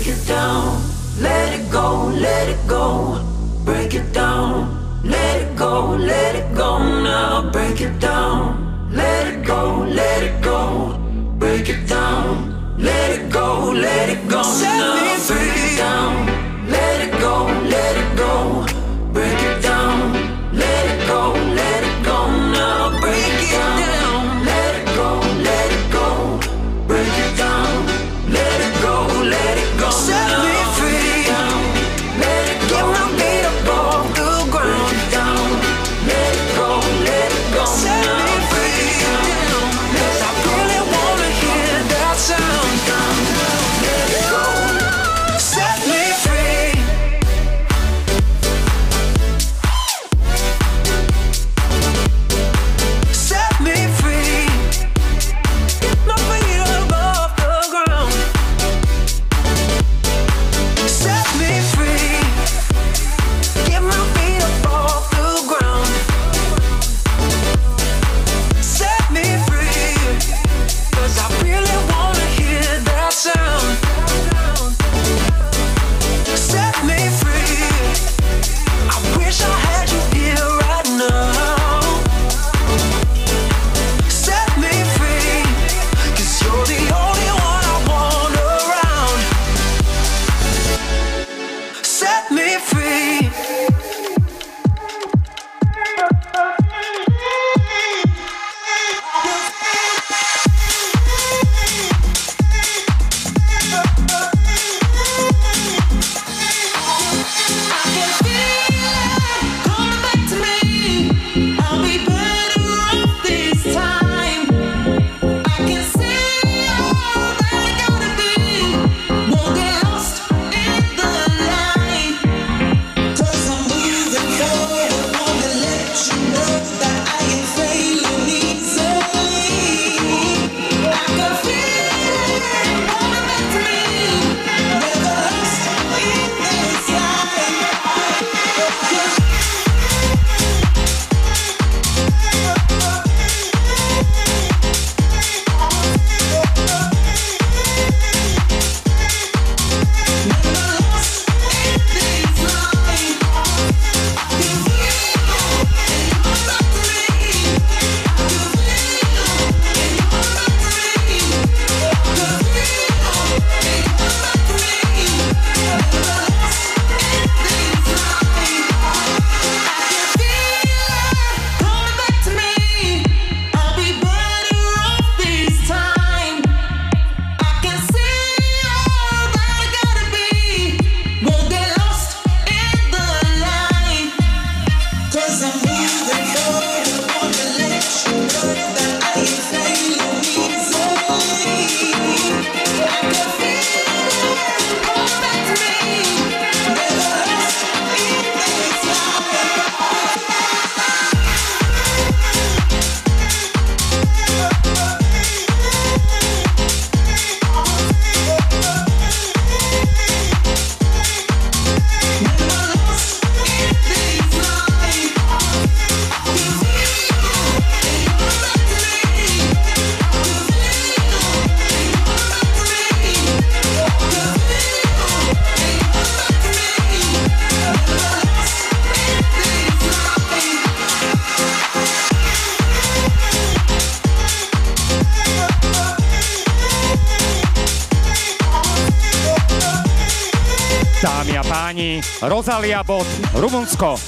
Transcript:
break it down, let it go, let it go, break it down, let it go, let it go now, break it down, let it go, let it go, break it down, let it go, let it go now. dámy a páni. Rozalia Bot, Rumunsko.